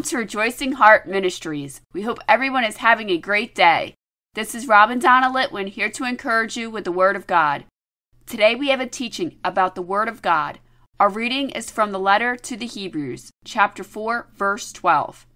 Welcome to Rejoicing Heart Ministries. We hope everyone is having a great day. This is Rob and Donna Litwin here to encourage you with the Word of God. Today we have a teaching about the Word of God. Our reading is from the letter to the Hebrews, chapter 4, verse 12.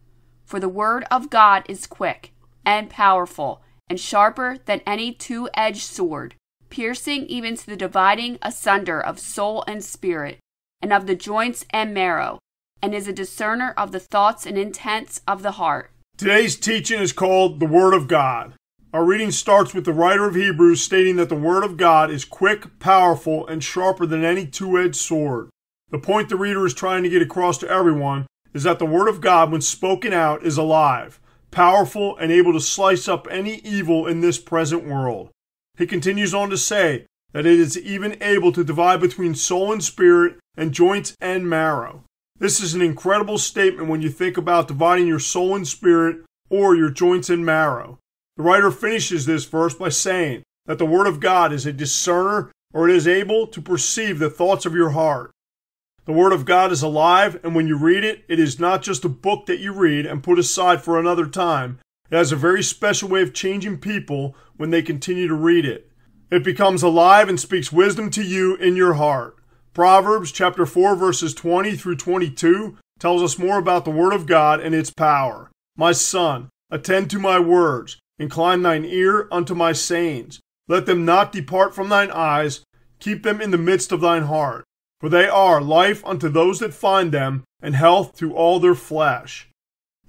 For the Word of God is quick and powerful and sharper than any two edged sword, piercing even to the dividing asunder of soul and spirit, and of the joints and marrow and is a discerner of the thoughts and intents of the heart. Today's teaching is called the Word of God. Our reading starts with the writer of Hebrews stating that the Word of God is quick, powerful, and sharper than any two edged sword. The point the reader is trying to get across to everyone is that the Word of God, when spoken out, is alive, powerful, and able to slice up any evil in this present world. He continues on to say that it is even able to divide between soul and spirit and joints and marrow. This is an incredible statement when you think about dividing your soul and spirit or your joints and marrow. The writer finishes this verse by saying that the Word of God is a discerner or it is able to perceive the thoughts of your heart. The Word of God is alive, and when you read it, it is not just a book that you read and put aside for another time. It has a very special way of changing people when they continue to read it. It becomes alive and speaks wisdom to you in your heart. Proverbs chapter 4 verses 20 through 22 tells us more about the word of God and its power. My son, attend to my words, incline thine ear unto my sayings. Let them not depart from thine eyes, keep them in the midst of thine heart. For they are life unto those that find them, and health to all their flesh.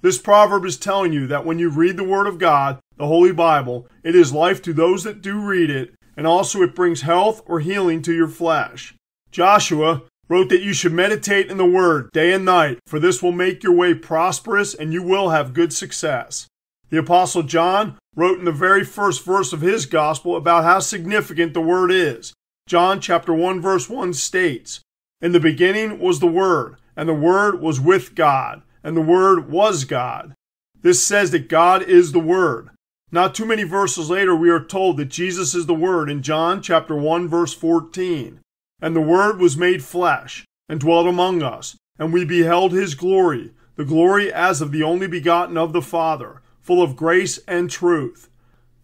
This proverb is telling you that when you read the Word of God, the Holy Bible, it is life to those that do read it, and also it brings health or healing to your flesh. Joshua wrote that you should meditate in the Word day and night, for this will make your way prosperous and you will have good success. The Apostle John wrote in the very first verse of his gospel about how significant the Word is. John chapter 1 verse 1 states, In the beginning was the Word, and the Word was with God, and the Word was God. This says that God is the Word. Not too many verses later, we are told that Jesus is the Word in John chapter 1 verse 14. And the Word was made flesh, and dwelt among us, and we beheld his glory, the glory as of the only begotten of the Father, full of grace and truth.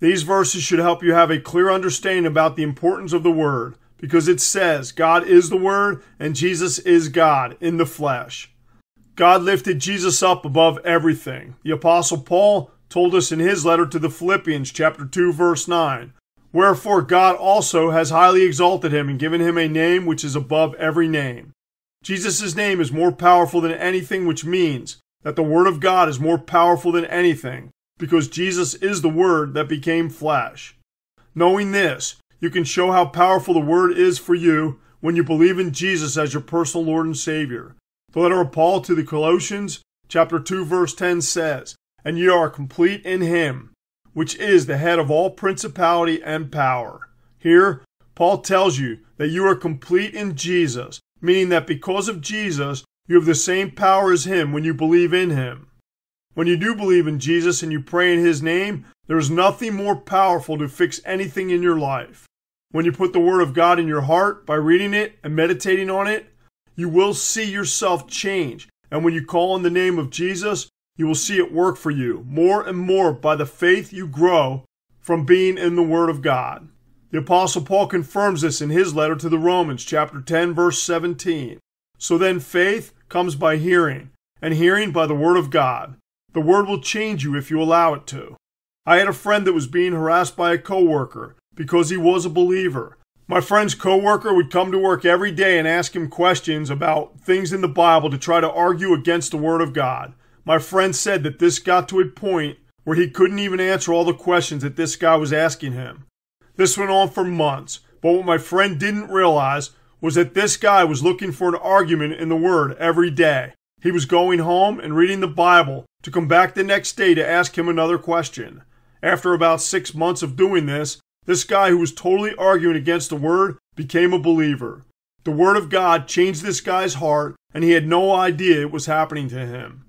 These verses should help you have a clear understanding about the importance of the Word, because it says God is the Word and Jesus is God in the flesh. God lifted Jesus up above everything. The Apostle Paul told us in his letter to the Philippians, chapter 2, verse 9 Wherefore God also has highly exalted him and given him a name which is above every name. Jesus' name is more powerful than anything, which means that the Word of God is more powerful than anything, because Jesus is the Word that became flesh. Knowing this, you can show how powerful the Word is for you when you believe in Jesus as your personal Lord and Savior. The letter of Paul to the Colossians, chapter 2, verse 10 says, And ye are complete in him which is the head of all principality and power. Here, Paul tells you that you are complete in Jesus, meaning that because of Jesus, you have the same power as Him when you believe in Him. When you do believe in Jesus and you pray in His name, there is nothing more powerful to fix anything in your life. When you put the Word of God in your heart by reading it and meditating on it, you will see yourself change. And when you call on the name of Jesus, you will see it work for you more and more by the faith you grow from being in the Word of God. The Apostle Paul confirms this in his letter to the Romans, chapter 10, verse 17. So then faith comes by hearing, and hearing by the Word of God. The Word will change you if you allow it to. I had a friend that was being harassed by a coworker because he was a believer. My friend's coworker would come to work every day and ask him questions about things in the Bible to try to argue against the Word of God. My friend said that this got to a point where he couldn't even answer all the questions that this guy was asking him. This went on for months, but what my friend didn't realize was that this guy was looking for an argument in the Word every day. He was going home and reading the Bible to come back the next day to ask him another question. After about six months of doing this, this guy who was totally arguing against the Word became a believer. The Word of God changed this guy's heart, and he had no idea it was happening to him.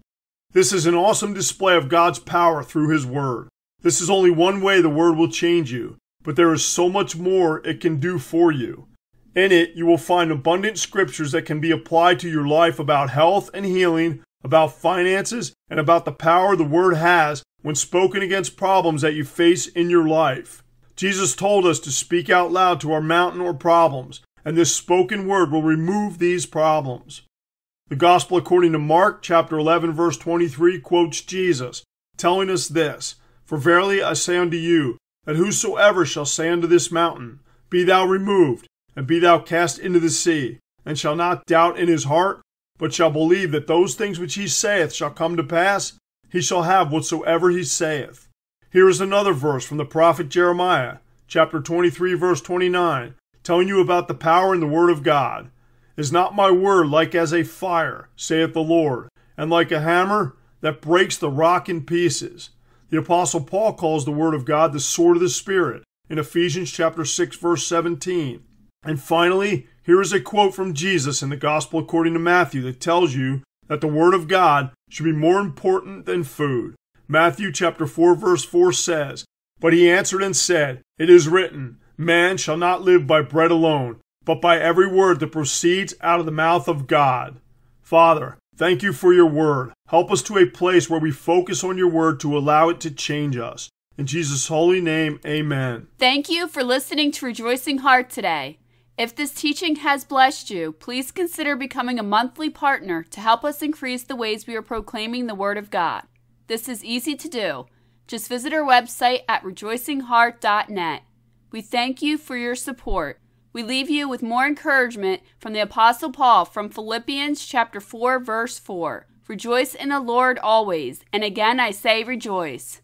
This is an awesome display of God's power through His Word. This is only one way the Word will change you, but there is so much more it can do for you. In it, you will find abundant scriptures that can be applied to your life about health and healing, about finances, and about the power the Word has when spoken against problems that you face in your life. Jesus told us to speak out loud to our mountain or problems, and this spoken word will remove these problems. The Gospel according to Mark chapter 11 verse 23 quotes Jesus, telling us this, For verily I say unto you, that whosoever shall say unto this mountain, Be thou removed, and be thou cast into the sea, and shall not doubt in his heart, but shall believe that those things which he saith shall come to pass, he shall have whatsoever he saith. Here is another verse from the prophet Jeremiah, chapter 23, verse 29, telling you about the power in the word of God. Is not my word like as a fire, saith the Lord, and like a hammer that breaks the rock in pieces? The apostle Paul calls the word of God the sword of the spirit in Ephesians chapter 6 verse 17. And finally, here is a quote from Jesus in the Gospel according to Matthew that tells you that the Word of God should be more important than food. Matthew chapter 4 verse 4 says, But he answered and said, It is written, Man shall not live by bread alone, but by every word that proceeds out of the mouth of God. Father, thank you for your word. Help us to a place where we focus on your word to allow it to change us. In Jesus' holy name, amen. Thank you for listening to Rejoicing Heart today. If this teaching has blessed you, please consider becoming a monthly partner to help us increase the ways we are proclaiming the Word of God. This is easy to do. Just visit our website at rejoicingheart.net. We thank you for your support. We leave you with more encouragement from the apostle Paul from Philippians chapter 4 verse 4. Rejoice in the Lord always, and again I say rejoice.